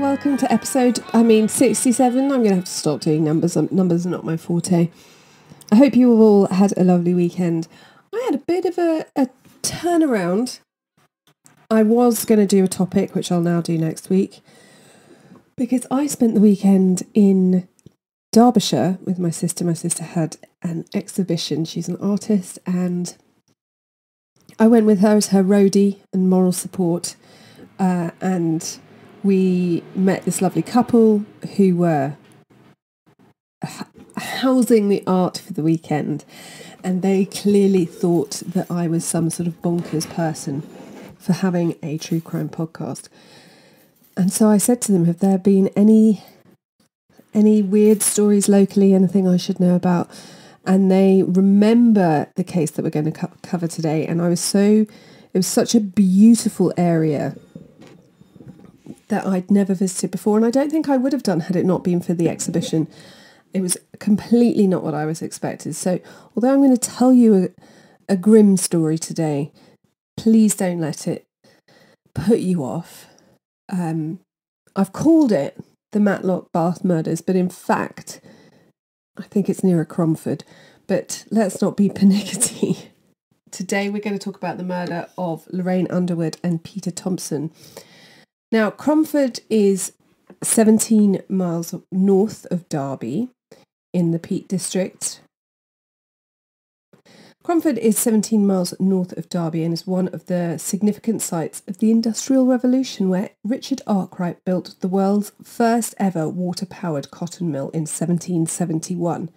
welcome to episode, I mean, 67. I'm going to have to stop doing numbers. Um, Numbers are not my forte. I hope you all had a lovely weekend. I had a bit of a, a turnaround. I was going to do a topic, which I'll now do next week, because I spent the weekend in Derbyshire with my sister. My sister had an exhibition. She's an artist, and I went with her as her roadie and moral support. Uh, and we met this lovely couple who were housing the art for the weekend. And they clearly thought that I was some sort of bonkers person for having a true crime podcast. And so I said to them, have there been any any weird stories locally, anything I should know about? And they remember the case that we're going to co- cover today. And I was so, it was such a beautiful area that I'd never visited before. And I don't think I would have done had it not been for the exhibition. It was completely not what I was expected. So although I'm going to tell you a, a grim story today, please don't let it put you off. Um, I've called it the Matlock Bath murders, but in fact, I think it's nearer Cromford. But let's not be pernickety. Today we're going to talk about the murder of Lorraine Underwood and Peter Thompson. Now, Cromford is 17 miles north of Derby in the Peak District. Cromford is 17 miles north of Derby and is one of the significant sites of the Industrial Revolution where Richard Arkwright built the world's first ever water-powered cotton mill in 1771.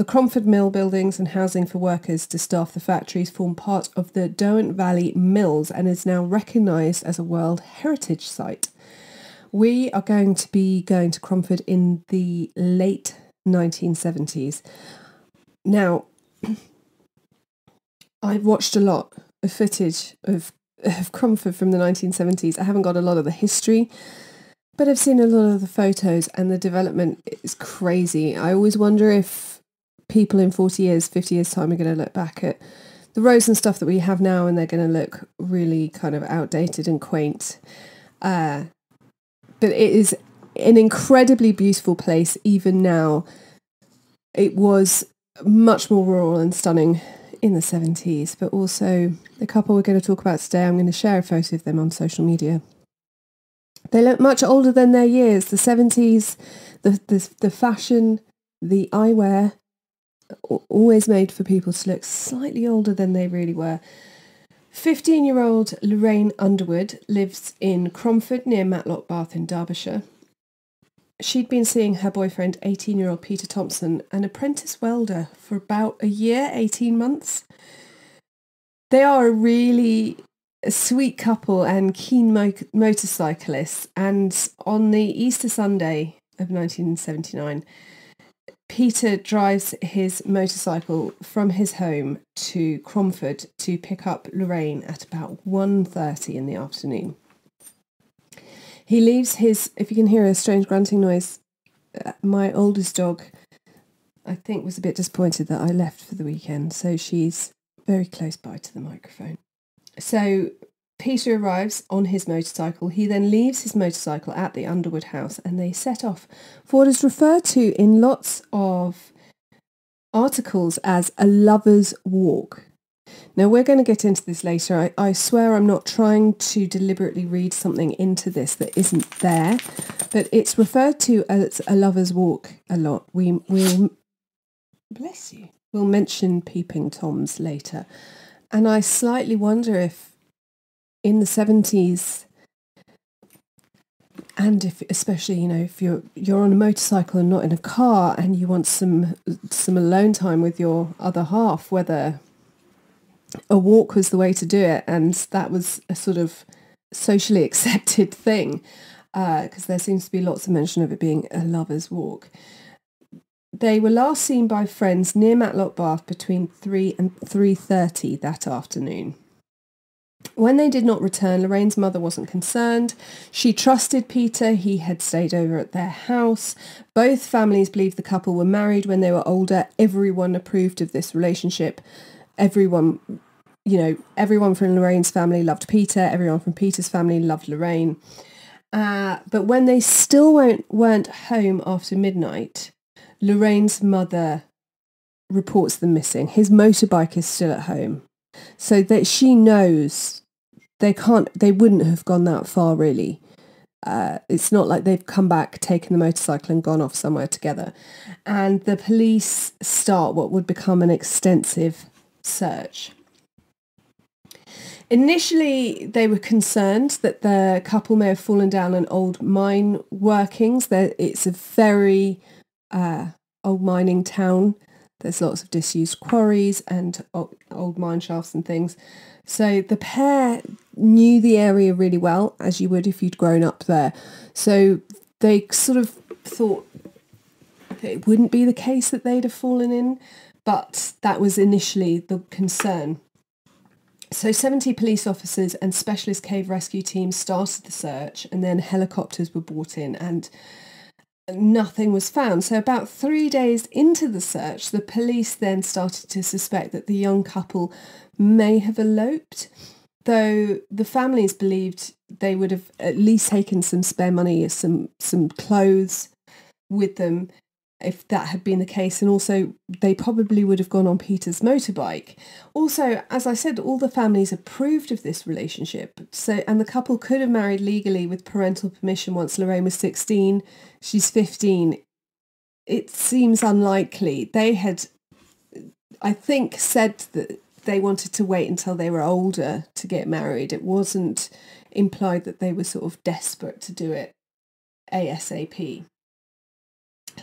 The Cromford Mill buildings and housing for workers to staff the factories form part of the Derwent Valley Mills and is now recognised as a World Heritage Site. We are going to be going to Cromford in the late 1970s. Now, I've watched a lot of footage of, of Cromford from the 1970s. I haven't got a lot of the history, but I've seen a lot of the photos and the development is crazy. I always wonder if people in 40 years, 50 years time are going to look back at the roads and stuff that we have now and they're going to look really kind of outdated and quaint. Uh, but it is an incredibly beautiful place even now. It was much more rural and stunning in the 70s, but also the couple we're going to talk about today, I'm going to share a photo of them on social media. They look much older than their years. The 70s, the, the, the fashion, the eyewear, always made for people to look slightly older than they really were. 15-year-old Lorraine Underwood lives in Cromford near Matlock Bath in Derbyshire. She'd been seeing her boyfriend, 18-year-old Peter Thompson, an apprentice welder, for about a year, 18 months. They are a really sweet couple and keen mo- motorcyclists. And on the Easter Sunday of 1979, Peter drives his motorcycle from his home to Cromford to pick up Lorraine at about 1.30 in the afternoon. He leaves his, if you can hear a strange grunting noise, uh, my oldest dog, I think, was a bit disappointed that I left for the weekend, so she's very close by to the microphone. So Peter arrives on his motorcycle. He then leaves his motorcycle at the Underwood house and they set off for what is referred to in lots of articles as a lover's walk. Now, we're going to get into this later. I, I swear I'm not trying to deliberately read something into this that isn't there, but it's referred to as a lover's walk a lot. We will, bless you, we'll mention Peeping Toms later. And I slightly wonder if in the 70s and if especially you know if you're you're on a motorcycle and not in a car and you want some some alone time with your other half whether a walk was the way to do it and that was a sort of socially accepted thing because uh, there seems to be lots of mention of it being a lover's walk. They were last seen by friends near Matlock Bath between 3 and 3.30 that afternoon when they did not return, Lorraine's mother wasn't concerned. She trusted Peter. He had stayed over at their house. Both families believed the couple were married when they were older. Everyone approved of this relationship. Everyone, you know, everyone from Lorraine's family loved Peter. Everyone from Peter's family loved Lorraine. Uh, but when they still weren't, weren't home after midnight, Lorraine's mother reports them missing. His motorbike is still at home. So that she knows they can't, they wouldn't have gone that far really. Uh, it's not like they've come back, taken the motorcycle and gone off somewhere together. And the police start what would become an extensive search. Initially, they were concerned that the couple may have fallen down an old mine workings. There, it's a very uh, old mining town. There's lots of disused quarries and old, mine shafts and things. So the pair knew the area really well, as you would if you'd grown up there. So they sort of thought it wouldn't be the case that they'd have fallen in, but that was initially the concern. So 70 police officers and specialist cave rescue teams started the search and then helicopters were brought in and nothing was found. So about three days into the search, the police then started to suspect that the young couple may have eloped, though the families believed they would have at least taken some spare money, some some clothes with them if that had been the case and also they probably would have gone on Peter's motorbike. Also, as I said, all the families approved of this relationship. So and the couple could have married legally with parental permission once Lorraine was 16, she's 15. It seems unlikely. They had I think said that they wanted to wait until they were older to get married. It wasn't implied that they were sort of desperate to do it ASAP.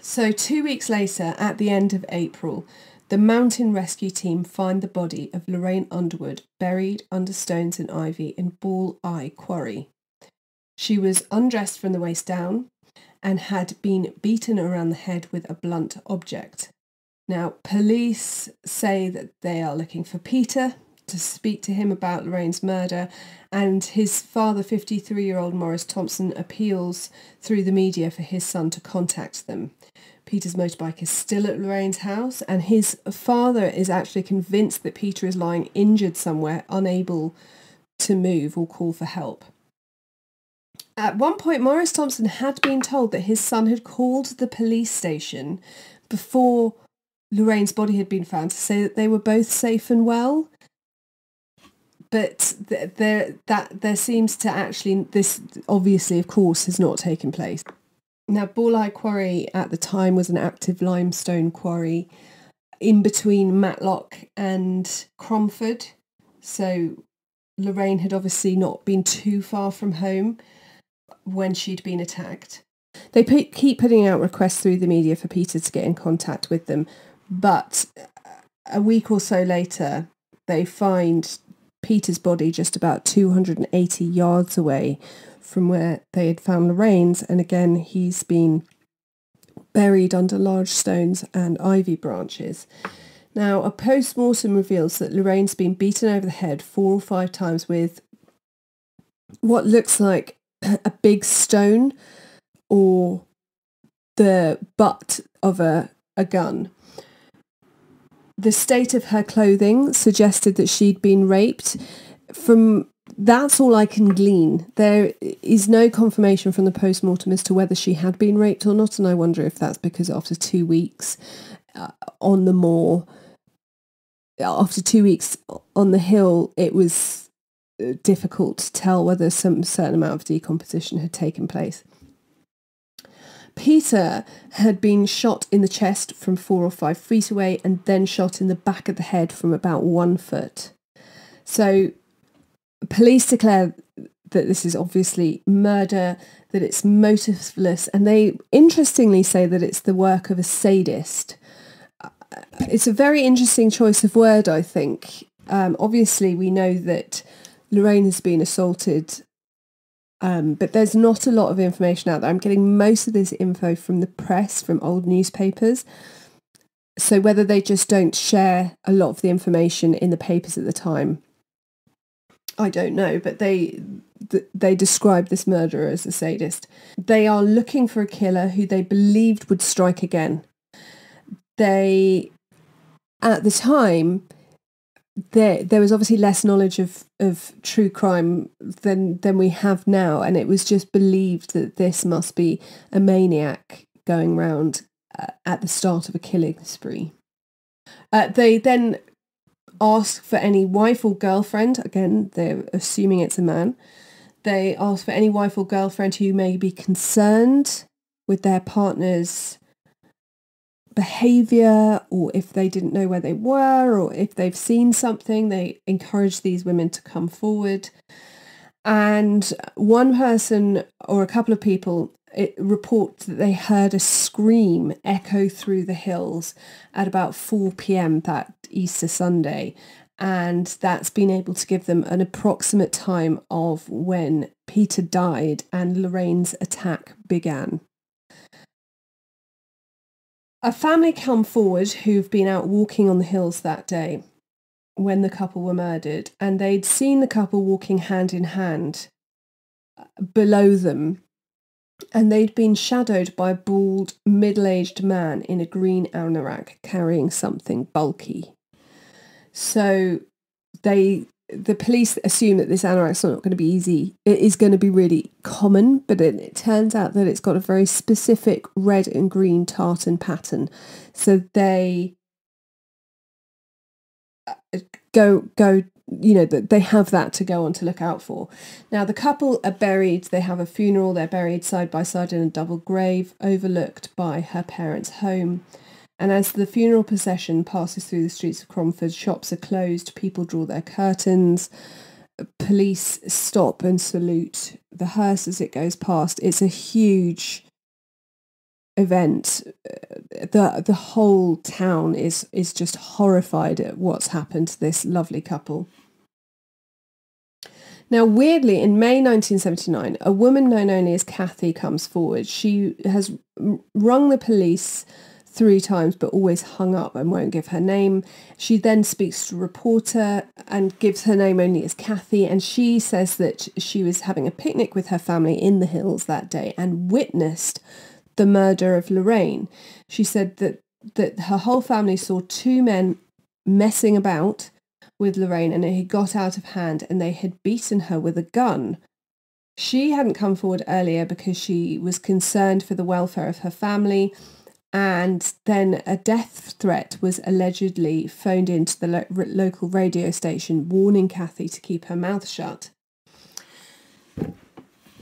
So two weeks later, at the end of April, the mountain rescue team find the body of Lorraine Underwood buried under stones and ivy in Ball Eye Quarry. She was undressed from the waist down and had been beaten around the head with a blunt object. Now, police say that they are looking for Peter to speak to him about Lorraine's murder, and his father, 53 year old Morris Thompson, appeals through the media for his son to contact them. Peter's motorbike is still at Lorraine's house, and his father is actually convinced that Peter is lying injured somewhere, unable to move or call for help. At one point, Morris Thompson had been told that his son had called the police station before Lorraine's body had been found to say that they were both safe and well. But th- there, that there seems to actually this obviously, of course, has not taken place. Now, Eye Quarry at the time was an active limestone quarry in between Matlock and Cromford. So Lorraine had obviously not been too far from home when she'd been attacked. They p- keep putting out requests through the media for Peter to get in contact with them, but a week or so later, they find Peter's body just about 280 yards away from where they had found Lorraine's. And again, he's been buried under large stones and ivy branches. Now, a post-mortem reveals that Lorraine's been beaten over the head four or five times with what looks like a big stone or the butt of a, a gun. The state of her clothing suggested that she'd been raped. From that's all I can glean. There is no confirmation from the post-mortem as to whether she had been raped or not, and I wonder if that's because after two weeks uh, on the moor, after two weeks on the hill, it was uh, difficult to tell whether some certain amount of decomposition had taken place. Peter had been shot in the chest from four or five feet away and then shot in the back of the head from about one foot. So police declare that this is obviously murder, that it's motiveless, and they interestingly say that it's the work of a sadist. Uh, it's a very interesting choice of word, I think. Um, obviously, we know that Lorraine has been assaulted, um, but there's not a lot of information out there. I'm getting most of this info from the press, from old newspapers. So whether they just don't share a lot of the information in the papers at the time I don't know, but they they describe this murderer as a sadist. They are looking for a killer who they believed would strike again. They, at the time, there there was obviously less knowledge of of true crime than than we have now, and it was just believed that this must be a maniac going round uh, at the start of a killing spree. Uh, they then ask for any wife or girlfriend. Again, they're assuming it's a man. They ask for any wife or girlfriend who may be concerned with their partner's behavior or if they didn't know where they were or if they've seen something they encourage these women to come forward and one person or a couple of people report that they heard a scream echo through the hills at about 4 p.m. that Easter Sunday and that's been able to give them an approximate time of when Peter died and Lorraine's attack began. A family come forward who've been out walking on the hills that day when the couple were murdered, and they'd seen the couple walking hand in hand uh, below them, and they'd been shadowed by a bald, middle-aged man in a green anorak carrying something bulky. So they the police assume that this anorak's not going to be easy. It is going to be really common, but it, it, turns out that it's got a very specific red and green tartan pattern. So they uh, go go you know that they have that to go on to look out for. Now the couple are buried. They have a funeral. They're buried side by side in a double grave overlooked by her parents' home. And as the funeral procession passes through the streets of Cromford, shops are closed, people draw their curtains, police stop and salute the hearse as it goes past. It's a huge event. Uh, the the whole town is is just horrified at what's happened to this lovely couple. Now, weirdly, in May 1979, a woman known only as Kathy comes forward. She has rung the police three times but always hung up and won't give her name. She then speaks to a reporter and gives her name only as Kathy and she says that she was having a picnic with her family in the hills that day and witnessed the murder of Lorraine. She said that that her whole family saw two men messing about with Lorraine and it had got out of hand and they had beaten her with a gun. She hadn't come forward earlier because she was concerned for the welfare of her family and then a death threat was allegedly phoned into the lo- local radio station warning Kathy to keep her mouth shut.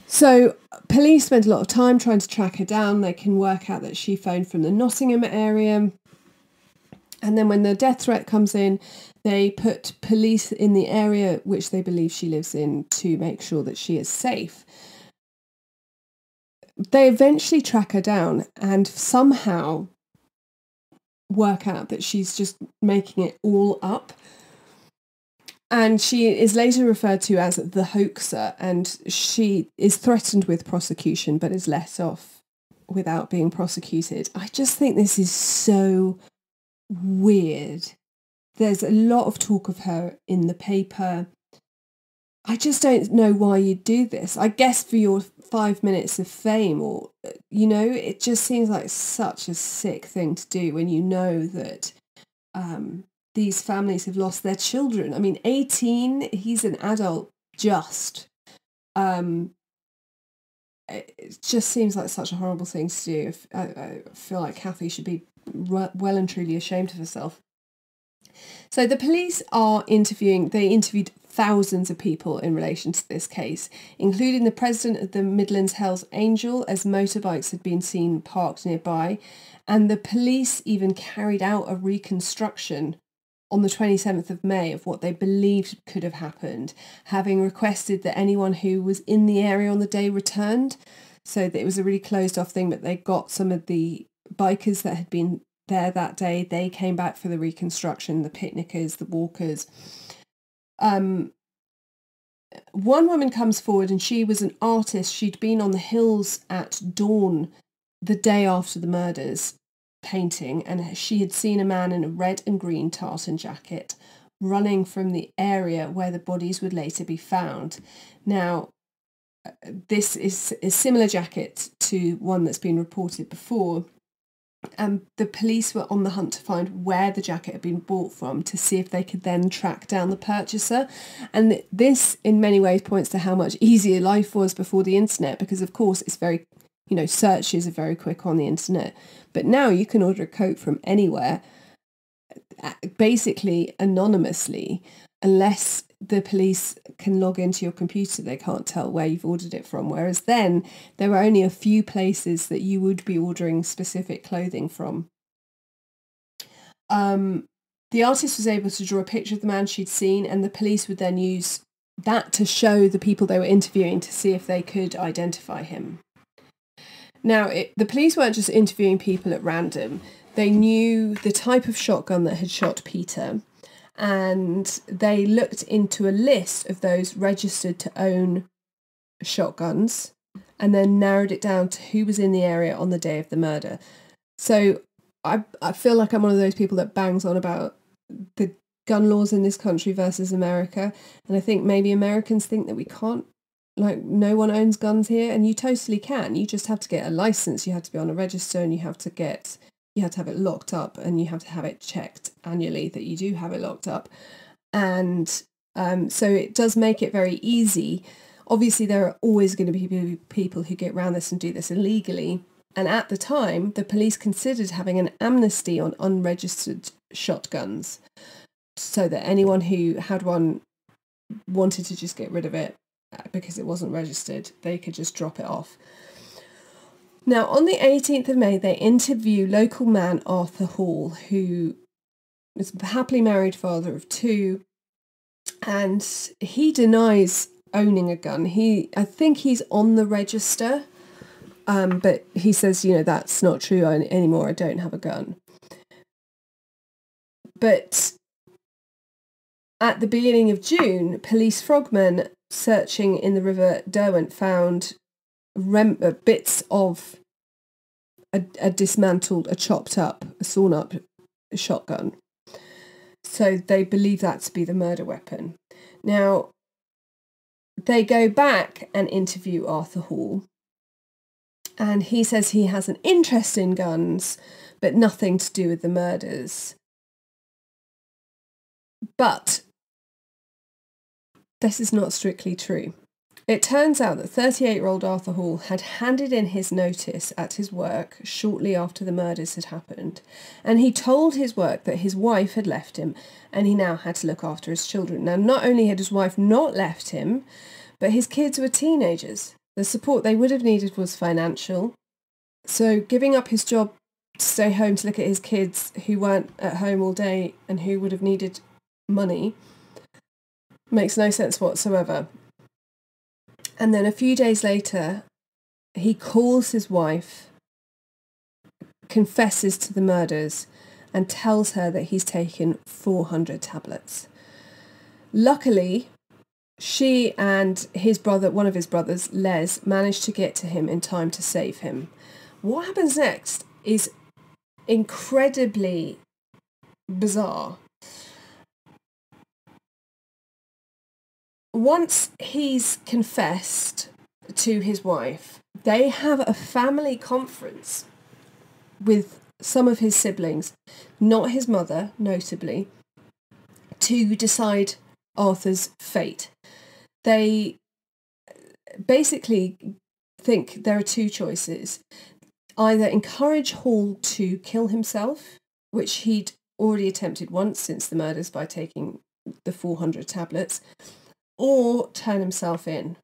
So police spent a lot of time trying to track her down. They can work out that she phoned from the Nottingham area. And then when the death threat comes in, they put police in the area which they believe she lives in to make sure that she is safe they eventually track her down and somehow work out that she's just making it all up. And she is later referred to as the hoaxer, and she is threatened with prosecution but is let off without being prosecuted. I just think this is so weird. There's a lot of talk of her in the paper. I just don't know why you do this. I guess for your five minutes of fame or, you know, it just seems like such a sick thing to do when you know that um, these families have lost their children. I mean, 18, he's an adult just. Um, it just seems like such a horrible thing to do. I, I feel like Kathy should be well and truly ashamed of herself. So the police are interviewing, they interviewed thousands of people in relation to this case, including the president of the Midlands Hells Angel, as motorbikes had been seen parked nearby, and the police even carried out a reconstruction on the 27th of May of what they believed could have happened, having requested that anyone who was in the area on the day returned. So that it was a really closed off thing, but they got some of the bikers that had been there that day, they came back for the reconstruction, the picnickers, the walkers um, one woman comes forward and she was an artist. She'd been on the hills at dawn the day after the murders painting and she had seen a man in a red and green tartan jacket running from the area where the bodies would later be found. Now, this is a similar jacket to one that's been reported before and the police were on the hunt to find where the jacket had been bought from to see if they could then track down the purchaser. And this, in many ways, points to how much easier life was before the internet, because of course it's very, you know, searches are very quick on the internet. But now you can order a coat from anywhere, basically anonymously, unless the police can log into your computer, they can't tell where you've ordered it from. Whereas then there were only a few places that you would be ordering specific clothing from. Um, the artist was able to draw a picture of the man she'd seen, and the police would then use that to show the people they were interviewing to see if they could identify him. Now, it, the police weren't just interviewing people at random. They knew the type of shotgun that had shot Peter and they looked into a list of those registered to own shotguns and then narrowed it down to who was in the area on the day of the murder. So I I feel like I'm one of those people that bangs on about the gun laws in this country versus America, and I think maybe Americans think that we can't like no one owns guns here and you totally can. You just have to get a license, you have to be on a register and you have to get you have to have it locked up and you have to have it checked annually that you do have it locked up. And um, so it does make it very easy. Obviously, there are always going to be people who get around this and do this illegally. And at the time, the police considered having an amnesty on unregistered shotguns so that anyone who had one wanted to just get rid of it uh, because it wasn't registered, they could just drop it off. Now, on the 18th of May, they interview local man Arthur Hall, who is a happily married father of two, and he denies owning a gun. He, I think he's on the register, um, but he says, you know, that's not true anymore. I don't have a gun. But at the beginning of June, police frogmen searching in the River Derwent found rem- uh, bits of a, a dismantled, a chopped up, a sawn up shotgun. So they believe that to be the murder weapon. Now, they go back and interview Arthur Hall, and he says he has an interest in guns, but nothing to do with the murders. But this is not strictly true. It turns out that 38 year old Arthur Hall had handed in his notice at his work shortly after the murders had happened, and he told his work that his wife had left him and he now had to look after his children. Now, not only had his wife not left him, but his kids were teenagers. The support they would have needed was financial. So, giving up his job to stay home to look at his kids who weren't at home all day and who would have needed money makes no sense whatsoever. And then a few days later, he calls his wife, confesses to the murders, and tells her that he's taken 400 tablets. Luckily, she and his brother, one of his brothers, Les, managed to get to him in time to save him. What happens next is incredibly bizarre. Once he's confessed to his wife, they have a family conference with some of his siblings, not his mother, notably, to decide Arthur's fate. They basically think there are two choices either encourage Hall to kill himself, which he'd already attempted once since the murders by taking the 400 tablets, or turn himself in.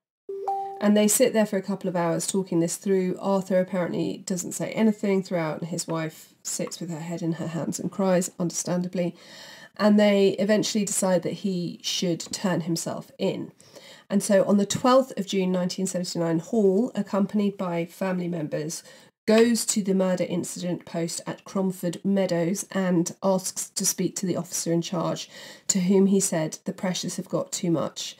And they sit there for a couple of hours talking this through. Arthur apparently doesn't say anything throughout, and his wife sits with her head in her hands and cries, understandably. And they eventually decide that he should turn himself in. And so on the 12th of June 1979, Hall, accompanied by family members, goes to the murder incident post at Cromford Meadows and asks to speak to the officer in charge, to whom he said, the pressures have got too much.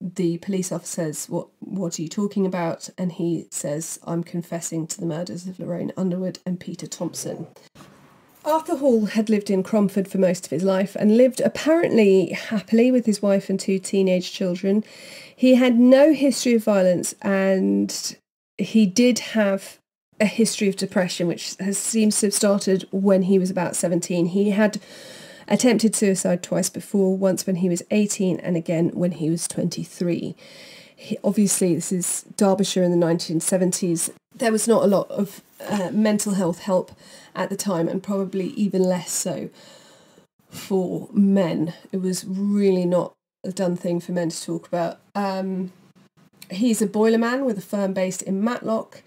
The police officer says, what, what are you talking about? And he says, I'm confessing to the murders of Lorraine Underwood and Peter Thompson. Arthur Hall had lived in Cromford for most of his life and lived apparently happily with his wife and two teenage children. He had no history of violence and he did have a history of depression, which has seems to have started when he was about 17. He had attempted suicide twice before, once when he was 18 and again when he was 23. He, obviously, this is Derbyshire in the 1970s. There was not a lot of uh, mental health help at the time, and probably even less so for men. It was really not a done thing for men to talk about. Um, he's a boilerman with a firm based in Matlock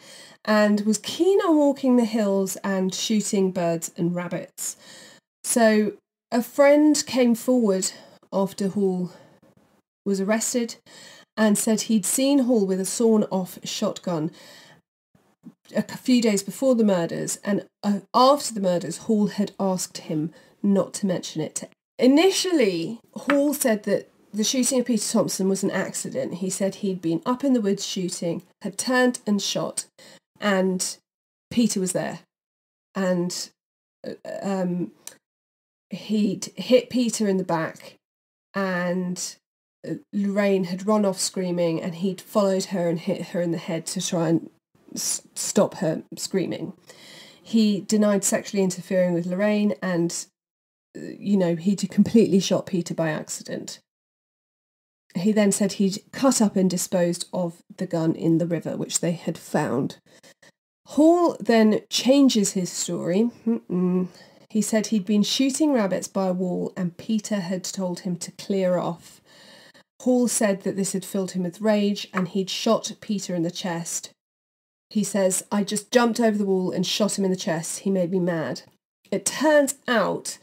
and was keen on walking the hills and shooting birds and rabbits. So a friend came forward after Hall was arrested and said he'd seen Hall with a sawn off shotgun a few days before the murders and uh, after the murders Hall had asked him not to mention it Initially, Hall said that the shooting of Peter Thompson was an accident. He said he'd been up in the woods shooting, had turned and shot, and Peter was there. And uh, um, he'd hit Peter in the back, and uh, Lorraine had run off screaming, and he'd followed her and hit her in the head to try and s- stop her screaming. He denied sexually interfering with Lorraine, and uh, you know he'd completely shot Peter by accident. He then said he'd cut up and disposed of the gun in the river, which they had found. Hall then changes his story. Mm-mm. He said he'd been shooting rabbits by a wall and Peter had told him to clear off. Hall said that this had filled him with rage and he'd shot Peter in the chest. He says, I just jumped over the wall and shot him in the chest. He made me mad. It turns out,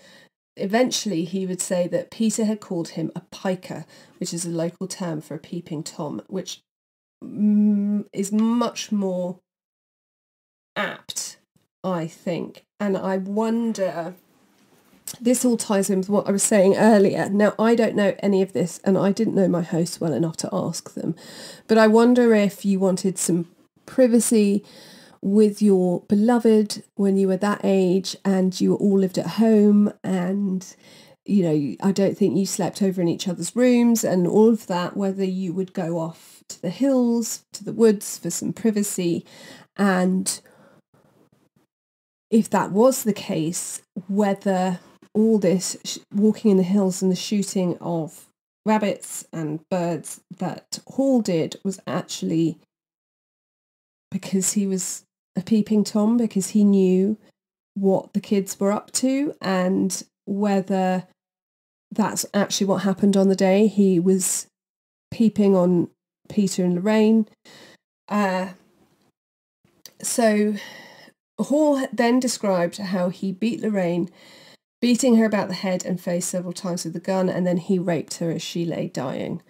eventually, he would say that Peter had called him a piker, which is a local term for a peeping Tom, which mm, is much more apt, I think. And I wonder, this all ties in with what I was saying earlier. Now, I don't know any of this, and I didn't know my hosts well enough to ask them, but I wonder if you wanted some privacy with your beloved when you were that age and you all lived at home and you know i don't think you slept over in each other's rooms and all of that whether you would go off to the hills to the woods for some privacy. And if that was the case whether all this walking in the hills and the shooting of rabbits and birds that hall did was actually because he was a peeping Tom because he knew what the kids were up to and whether that's actually what happened on the day. He was peeping on Peter and Lorraine. Uh, so Hall then described how he beat Lorraine, beating her about the head and face several times with the gun, and then he raped her as she lay dying.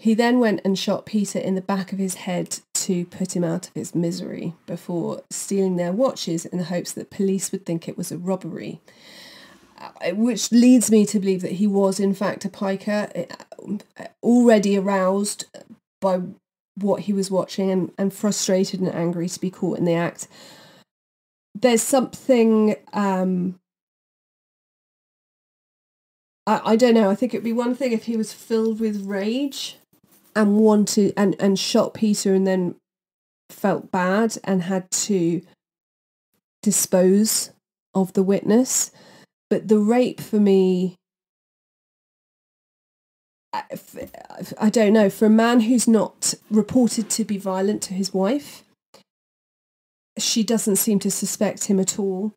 He then went and shot Peter in the back of his head to put him out of his misery before stealing their watches in the hopes that police would think it was a robbery. Uh, which leads me to believe that he was in fact a piker, uh, already aroused by what he was watching and, and frustrated and angry to be caught in the act. There's something um, I, I don't know. I think it'd be one thing if he was filled with rage and wanted and and shot Peter and then felt bad and had to dispose of the witness. But the rape for me, I don't know, for a man who's not reported to be violent to his wife, she doesn't seem to suspect him at all.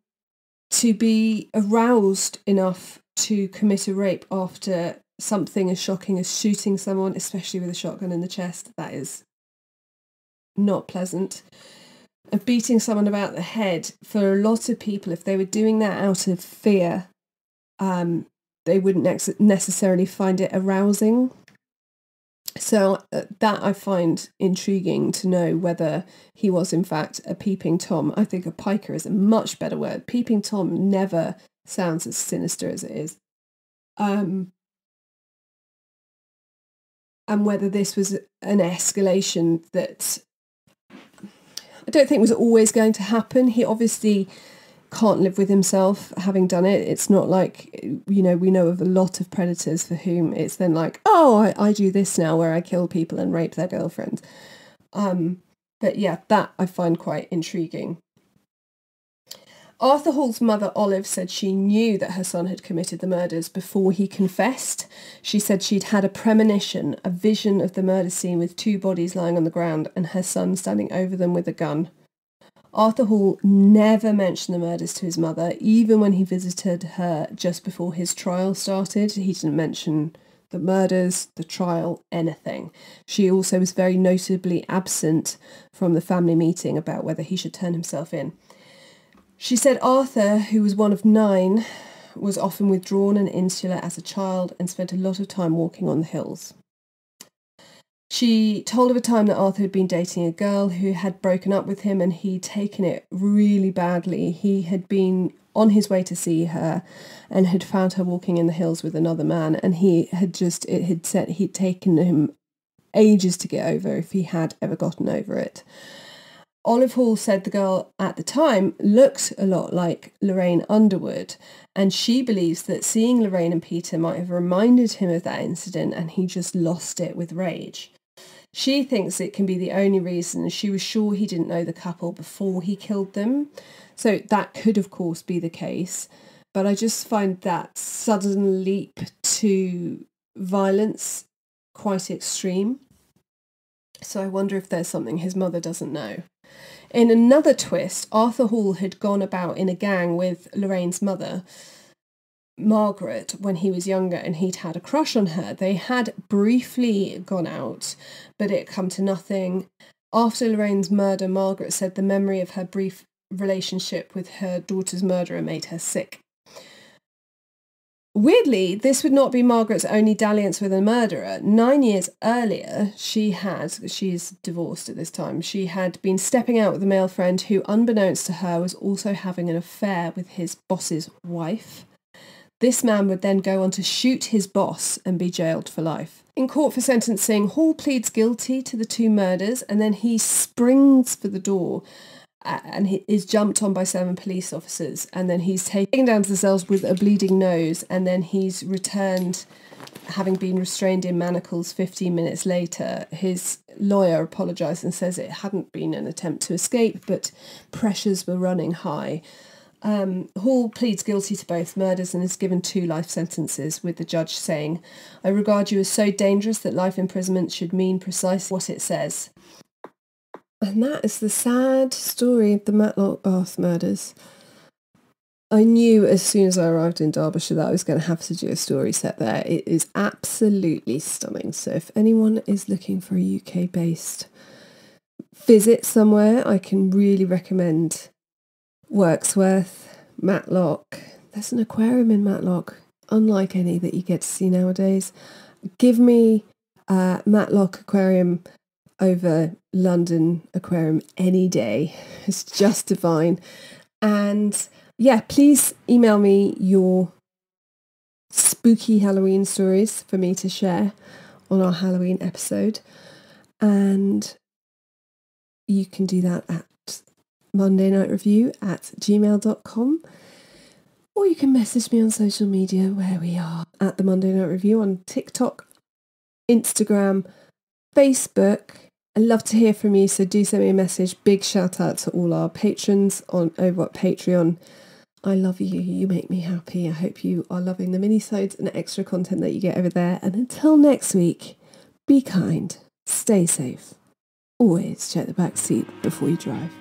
To be aroused enough to commit a rape after something as shocking as shooting someone, especially with a shotgun in the chest, that is not pleasant. And beating someone about the head, for a lot of people, if they were doing that out of fear, um, they wouldn't nex- necessarily find it arousing. So uh, that I find intriguing to know whether he was in fact a peeping Tom. I think a piker is a much better word. Peeping Tom never sounds as sinister as it is. Um, and whether this was an escalation that I don't think was always going to happen. He obviously can't live with himself having done it. It's not like, you know, we know of a lot of predators for whom it's then like, oh, I, I do this now where I kill people and rape their girlfriends. Um, but yeah, that I find quite intriguing. Arthur Hall's mother, Olive, said she knew that her son had committed the murders before he confessed. She said she'd had a premonition, a vision of the murder scene with two bodies lying on the ground and her son standing over them with a gun. Arthur Hall never mentioned the murders to his mother, even when he visited her just before his trial started. He didn't mention the murders, the trial, anything. She also was very notably absent from the family meeting about whether he should turn himself in. She said Arthur, who was one of nine, was often withdrawn and insular as a child and spent a lot of time walking on the hills. She told of a time that Arthur had been dating a girl who had broken up with him and he'd taken it really badly. He had been on his way to see her and had found her walking in the hills with another man and he had just it had said he'd taken him ages to get over if he had ever gotten over it. Olive Hall said the girl at the time looked a lot like Lorraine Underwood, and she believes that seeing Lorraine and Peter might have reminded him of that incident and he just lost it with rage. She thinks it can be the only reason. She was sure he didn't know the couple before he killed them. So that could, of course, be the case. But I just find that sudden leap to violence quite extreme. So I wonder if there's something his mother doesn't know. In another twist, Arthur Hall had gone about in a gang with Lorraine's mother, Margaret, when he was younger and he'd had a crush on her. They had briefly gone out, but it come to nothing. After Lorraine's murder, Margaret said the memory of her brief relationship with her daughter's murderer made her sick. Weirdly, this would not be Margaret's only dalliance with a murderer. Nine years earlier, she had, she's divorced at this time, she had been stepping out with a male friend who, unbeknownst to her, was also having an affair with his boss's wife. This man would then go on to shoot his boss and be jailed for life. In court for sentencing, Hall pleads guilty to the two murders and then he springs for the door and he is jumped on by seven police officers and then he's taken down to the cells with a bleeding nose and then he's returned having been restrained in manacles 15 minutes later his lawyer apologized and says it hadn't been an attempt to escape but pressures were running high um, Hall pleads guilty to both murders and is given two life sentences, with the judge saying, I regard you as so dangerous that life imprisonment should mean precisely what it says. And that is the sad story of the Matlock Bath murders. I knew as soon as I arrived in Derbyshire that I was going to have to do a story set there. It is absolutely stunning. So if anyone is looking for a UK based visit somewhere, I can really recommend Wirksworth, Matlock. There's an aquarium in Matlock, unlike any that you get to see nowadays. Give me uh, Matlock Aquarium over London Aquarium any day. It's just divine. And yeah, please email me your spooky Halloween stories for me to share on our Halloween episode. And you can do that at Monday Night Revue at gmail.com. Or you can message me on social media where we are at the Monday Night Revue on TikTok, Instagram, Facebook. I'd love to hear from you, so do send me a message. Big shout out to all our patrons on over at Patreon. I love you. You make me happy. I hope you are loving the mini-sodes and extra content that you get over there. And until next week, be kind, stay safe. Always check the back seat before you drive.